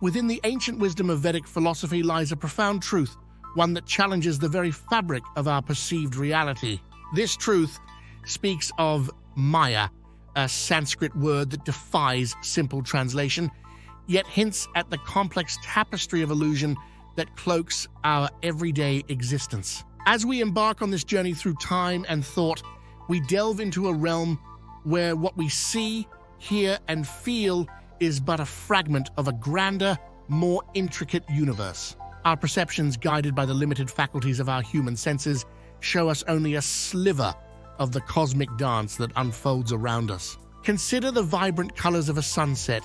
Within the ancient wisdom of Vedic philosophy lies a profound truth, one that challenges the very fabric of our perceived reality. This truth speaks of Maya, a Sanskrit word that defies simple translation, yet hints at the complex tapestry of illusion that cloaks our everyday existence. As we embark on this journey through time and thought, we delve into a realm where what we see, hear, and feel is but a fragment of a grander, more intricate universe. Our perceptions, guided by the limited faculties of our human senses, show us only a sliver of the cosmic dance that unfolds around us. Consider the vibrant colors of a sunset,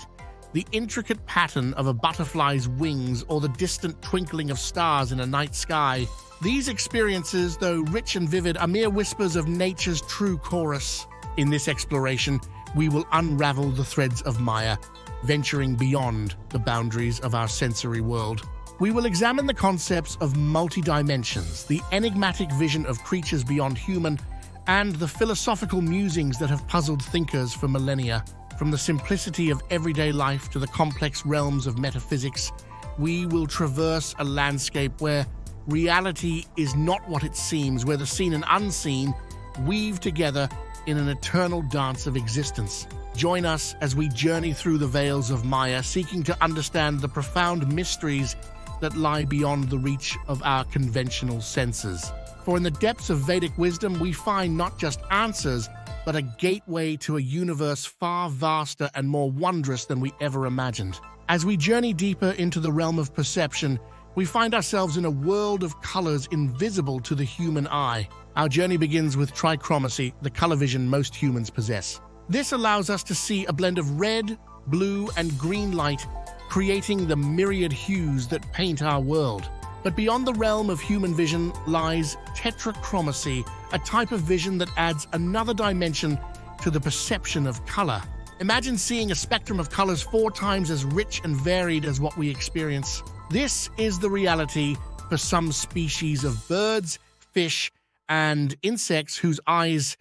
the intricate pattern of a butterfly's wings, or the distant twinkling of stars in a night sky. These experiences, though rich and vivid, are mere whispers of nature's true chorus. In this exploration, we will unravel the threads of Maya, venturing beyond the boundaries of our sensory world. We will examine the concepts of multi-dimensions, the enigmatic vision of creatures beyond human, and the philosophical musings that have puzzled thinkers for millennia. From the simplicity of everyday life to the complex realms of metaphysics, we will traverse a landscape where reality is not what it seems, where the seen and unseen weave together in an eternal dance of existence. Join us as we journey through the veils of Maya, seeking to understand the profound mysteries that lie beyond the reach of our conventional senses. For in the depths of Vedic wisdom, we find not just answers, but a gateway to a universe far vaster and more wondrous than we ever imagined. As we journey deeper into the realm of perception, we find ourselves in a world of colors invisible to the human eye. Our journey begins with trichromacy, the color vision most humans possess. This allows us to see a blend of red, blue, and green light, creating the myriad hues that paint our world. But beyond the realm of human vision lies tetrachromacy, a type of vision that adds another dimension to the perception of color. Imagine seeing a spectrum of colors four times as rich and varied as what we experience. This is the reality for some species of birds, fish, and insects whose eyes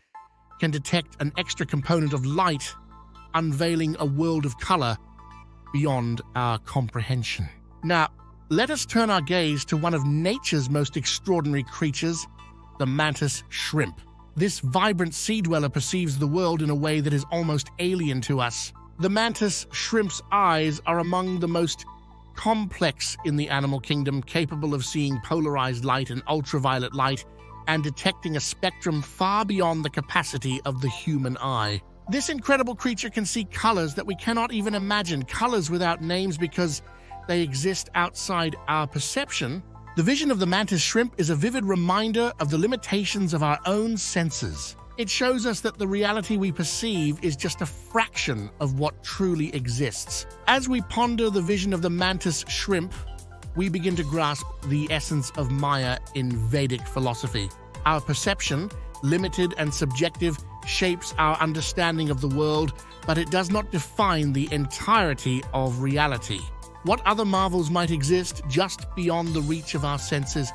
can detect an extra component of light, unveiling a world of color beyond our comprehension. Now, let us turn our gaze to one of nature's most extraordinary creatures, the mantis shrimp. This vibrant sea dweller perceives the world in a way that is almost alien to us. The mantis shrimp's eyes are among the most complex in the animal kingdom, capable of seeing polarized light and ultraviolet light and detecting a spectrum far beyond the capacity of the human eye. This incredible creature can see colors that we cannot even imagine, colors without names because they exist outside our perception, the vision of the mantis shrimp is a vivid reminder of the limitations of our own senses. It shows us that the reality we perceive is just a fraction of what truly exists. As we ponder the vision of the mantis shrimp, we begin to grasp the essence of Maya in Vedic philosophy. Our perception, limited and subjective, shapes our understanding of the world, but it does not define the entirety of reality. What other marvels might exist just beyond the reach of our senses?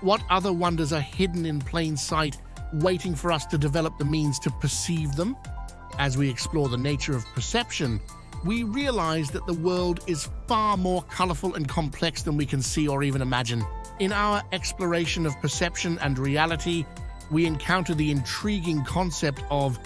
What other wonders are hidden in plain sight, waiting for us to develop the means to perceive them? As we explore the nature of perception, we realize that the world is far more colorful and complex than we can see or even imagine. In our exploration of perception and reality, we encounter the intriguing concept of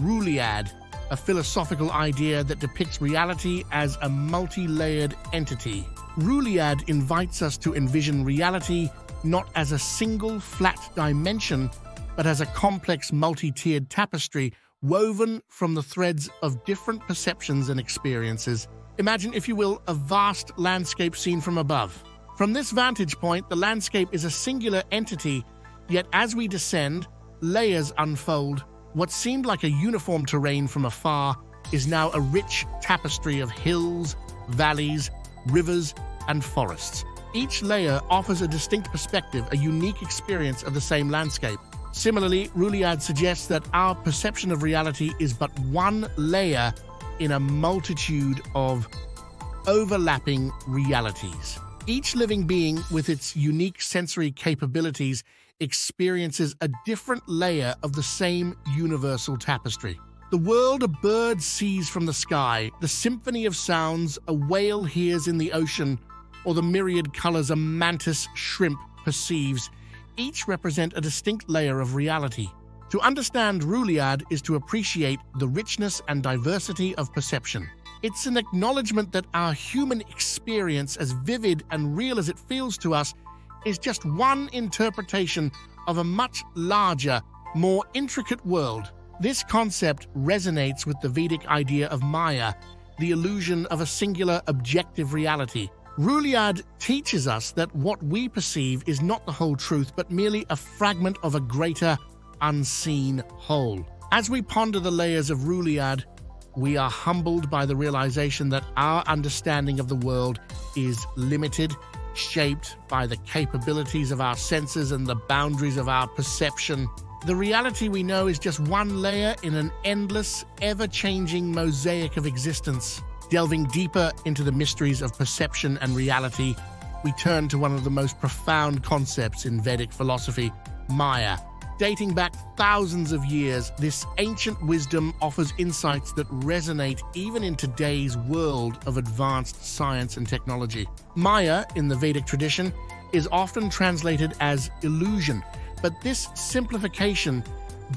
Ruliad, a philosophical idea that depicts reality as a multi layered entity. Ruliad invites us to envision reality not as a single flat dimension, but as a complex multi tiered tapestry woven from the threads of different perceptions and experiences. Imagine, if you will, a vast landscape seen from above. From this vantage point, the landscape is a singular entity, yet as we descend, layers unfold what seemed like a uniform terrain from afar is now a rich tapestry of hills, valleys, rivers, and forests. Each layer offers a distinct perspective, a unique experience of the same landscape. Similarly, Ruliad suggests that our perception of reality is but one layer in a multitude of overlapping realities. Each living being, with its unique sensory capabilities, experiences a different layer of the same universal tapestry. The world a bird sees from the sky, the symphony of sounds a whale hears in the ocean, or the myriad colors a mantis shrimp perceives, each represent a distinct layer of reality. To understand Ruliad is to appreciate the richness and diversity of perception. It's an acknowledgement that our human experience, as vivid and real as it feels to us, is just one interpretation of a much larger, more intricate world. This concept resonates with the Vedic idea of Maya, the illusion of a singular objective reality. Ruliad teaches us that what we perceive is not the whole truth, but merely a fragment of a greater, unseen whole. As we ponder the layers of Ruliad, we are humbled by the realization that our understanding of the world is limited, shaped by the capabilities of our senses and the boundaries of our perception. The reality we know is just one layer in an endless, ever changing mosaic of existence. Delving deeper into the mysteries of perception and reality, we turn to one of the most profound concepts in Vedic philosophy, Maya. Dating back thousands of years, this ancient wisdom offers insights that resonate even in today's world of advanced science and technology. Maya, in the Vedic tradition, is often translated as illusion, but this simplification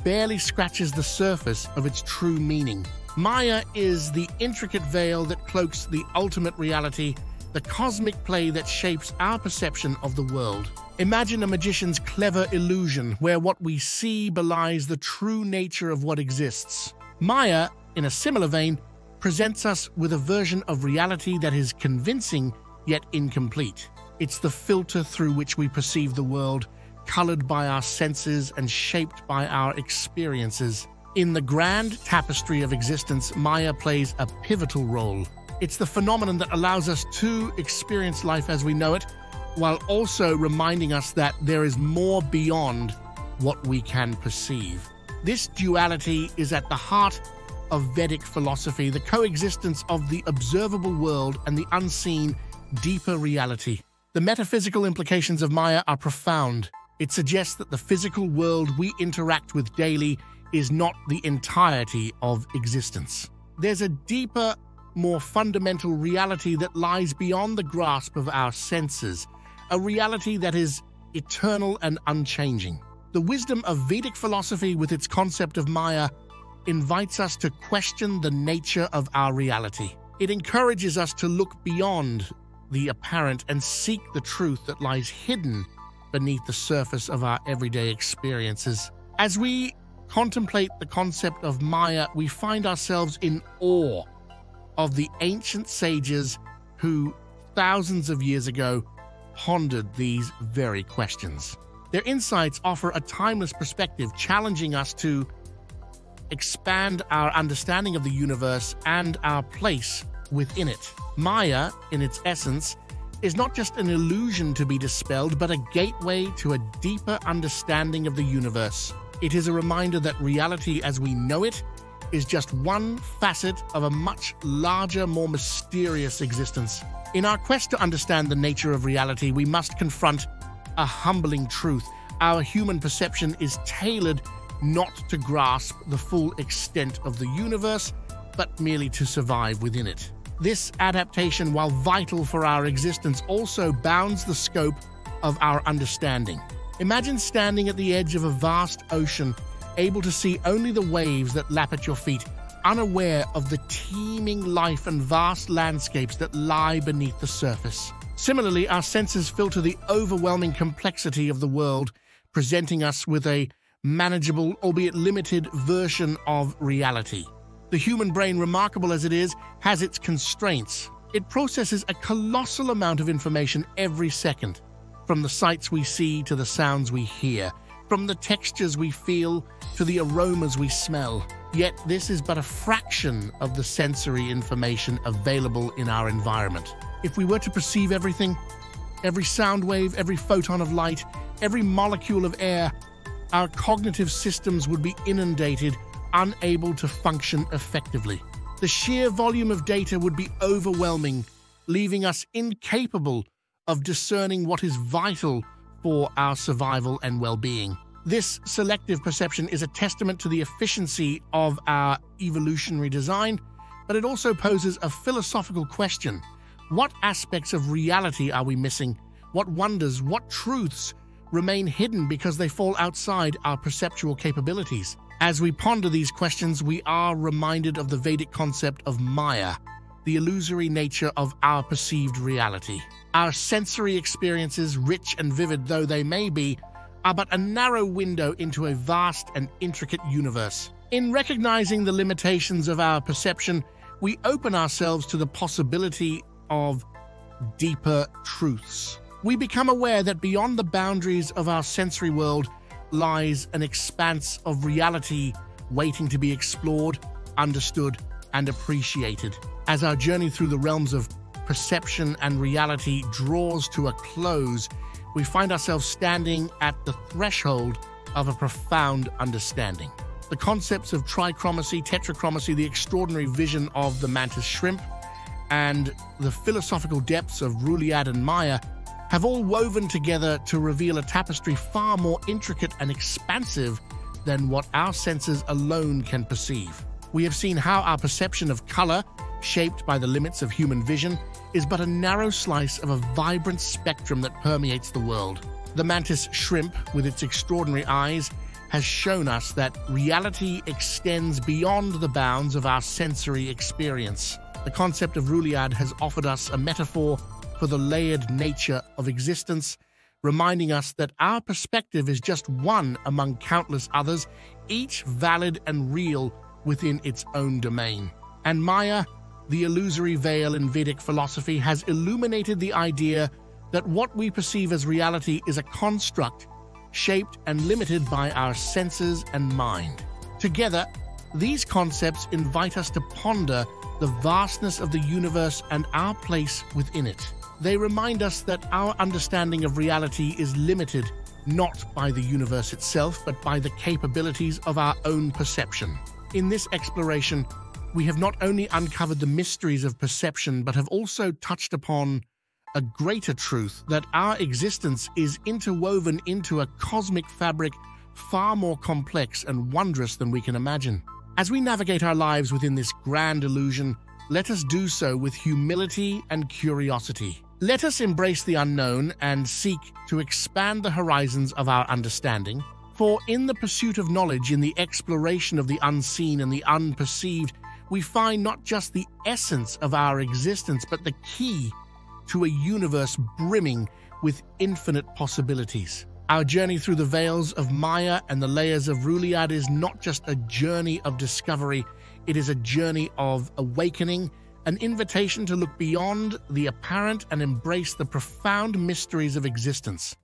barely scratches the surface of its true meaning. Maya is the intricate veil that cloaks the ultimate reality, the cosmic play that shapes our perception of the world. Imagine a magician's clever illusion where what we see belies the true nature of what exists. Maya, in a similar vein, presents us with a version of reality that is convincing yet incomplete. It's the filter through which we perceive the world, colored by our senses and shaped by our experiences. In the grand tapestry of existence, Maya plays a pivotal role. It's the phenomenon that allows us to experience life as we know it while also reminding us that there is more beyond what we can perceive. This duality is at the heart of Vedic philosophy, the coexistence of the observable world and the unseen, deeper reality. The metaphysical implications of Maya are profound. It suggests that the physical world we interact with daily is not the entirety of existence. There's a deeper, more fundamental reality that lies beyond the grasp of our senses, a reality that is eternal and unchanging. The wisdom of Vedic philosophy, with its concept of Maya, invites us to question the nature of our reality. It encourages us to look beyond the apparent and seek the truth that lies hidden beneath the surface of our everyday experiences. As we contemplate the concept of Maya, we find ourselves in awe of the ancient sages who, thousands of years ago, pondered these very questions. Their insights offer a timeless perspective, challenging us to expand our understanding of the universe and our place within it. Maya, in its essence, is not just an illusion to be dispelled, but a gateway to a deeper understanding of the universe. It is a reminder that reality as we know it is just one facet of a much larger, more mysterious existence. In our quest to understand the nature of reality, we must confront a humbling truth. Our human perception is tailored not to grasp the full extent of the universe, but merely to survive within it. This adaptation, while vital for our existence, also bounds the scope of our understanding. Imagine standing at the edge of a vast ocean, able to see only the waves that lap at your feet, unaware of the teeming life and vast landscapes that lie beneath the surface. Similarly, our senses filter the overwhelming complexity of the world, presenting us with a manageable, albeit limited, version of reality. The human brain, remarkable as it is, has its constraints. It processes a colossal amount of information every second, from the sights we see to the sounds we hear, from the textures we feel to the aromas we smell. Yet this is but a fraction of the sensory information available in our environment. If we were to perceive everything, every sound wave, every photon of light, every molecule of air, our cognitive systems would be inundated, unable to function effectively. The sheer volume of data would be overwhelming, leaving us incapable of discerning what is vital for our survival and well being. This selective perception is a testament to the efficiency of our evolutionary design, but it also poses a philosophical question. What aspects of reality are we missing? What wonders, what truths remain hidden because they fall outside our perceptual capabilities? As we ponder these questions, we are reminded of the Vedic concept of Maya, the illusory nature of our perceived reality. Our sensory experiences, rich and vivid though they may be, are but a narrow window into a vast and intricate universe. In recognizing the limitations of our perception, we open ourselves to the possibility of deeper truths. We become aware that beyond the boundaries of our sensory world lies an expanse of reality waiting to be explored, understood, and appreciated. As our journey through the realms of perception and reality draws to a close, we find ourselves standing at the threshold of a profound understanding. The concepts of trichromacy, tetrachromacy, the extraordinary vision of the mantis shrimp, and the philosophical depths of Ruliad and Maya have all woven together to reveal a tapestry far more intricate and expansive than what our senses alone can perceive. We have seen how our perception of color, shaped by the limits of human vision, is but a narrow slice of a vibrant spectrum that permeates the world. The mantis shrimp, with its extraordinary eyes, has shown us that reality extends beyond the bounds of our sensory experience. The concept of Ruliad has offered us a metaphor for the layered nature of existence, reminding us that our perspective is just one among countless others, each valid and real within its own domain. And Maya, the illusory veil in Vedic philosophy, has illuminated the idea that what we perceive as reality is a construct shaped and limited by our senses and mind. Together, these concepts invite us to ponder the vastness of the universe and our place within it. They remind us that our understanding of reality is limited not by the universe itself, but by the capabilities of our own perception. In this exploration, we have not only uncovered the mysteries of perception, but have also touched upon a greater truth that our existence is interwoven into a cosmic fabric far more complex and wondrous than we can imagine. As we navigate our lives within this grand illusion, let us do so with humility and curiosity. Let us embrace the unknown and seek to expand the horizons of our understanding. For in the pursuit of knowledge, in the exploration of the unseen and the unperceived, we find not just the essence of our existence, but the key to a universe brimming with infinite possibilities. Our journey through the veils of Maya and the layers of Ruliad is not just a journey of discovery, it is a journey of awakening, an invitation to look beyond the apparent and embrace the profound mysteries of existence.